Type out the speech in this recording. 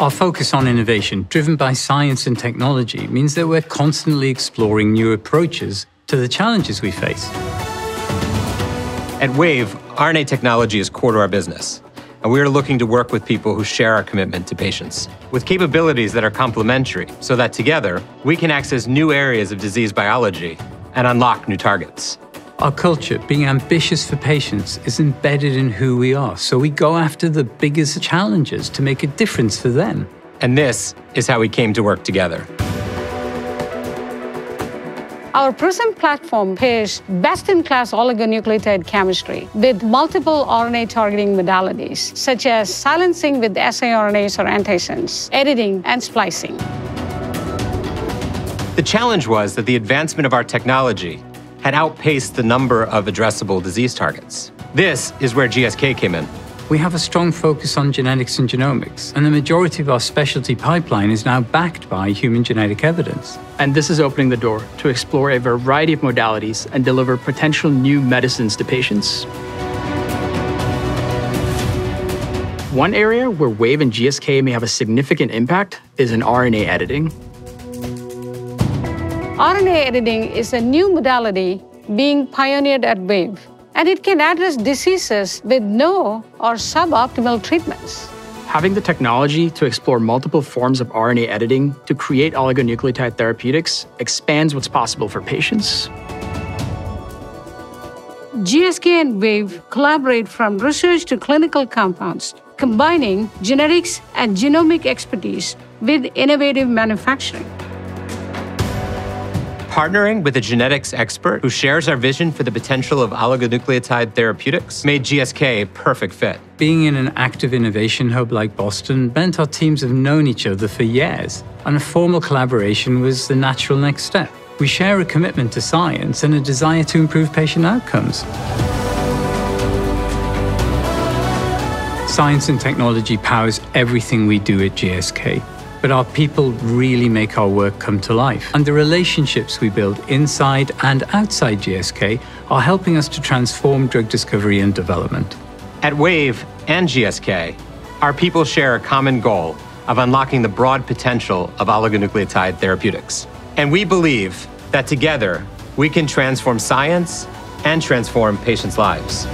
Our focus on innovation, driven by science and technology, means that we're constantly exploring new approaches to the challenges we face. At Wave, RNA technology is core to our business, and we are looking to work with people who share our commitment to patients, with capabilities that are complementary, so that together we can access new areas of disease biology and unlock new targets. Our culture, being ambitious for patients, is embedded in who we are, so we go after the biggest challenges to make a difference for them. And this is how we came to work together. Our PRISM platform pairs best-in-class oligonucleotide chemistry with multiple RNA targeting modalities, such as silencing with siRNAs or antisense, editing, and splicing. The challenge was that the advancement of our technology had outpaced the number of addressable disease targets. This is where GSK came in. We have a strong focus on genetics and genomics, and the majority of our specialty pipeline is now backed by human genetic evidence. And this is opening the door to explore a variety of modalities and deliver potential new medicines to patients. One area where Wave and GSK may have a significant impact is in RNA editing. RNA editing is a new modality being pioneered at Wave, and it can address diseases with no or suboptimal treatments. Having the technology to explore multiple forms of RNA editing to create oligonucleotide therapeutics expands what's possible for patients. GSK and Wave collaborate from research to clinical compounds, combining genetics and genomic expertise with innovative manufacturing. Partnering with a genetics expert who shares our vision for the potential of oligonucleotide therapeutics made GSK a perfect fit. Being in an active innovation hub like Boston meant our teams have known each other for years, and a formal collaboration was the natural next step. We share a commitment to science and a desire to improve patient outcomes. Science and technology powers everything we do at GSK. But our people really make our work come to life. And the relationships we build inside and outside GSK are helping us to transform drug discovery and development. At Wave and GSK, our people share a common goal of unlocking the broad potential of oligonucleotide therapeutics. And we believe that together, we can transform science and transform patients' lives.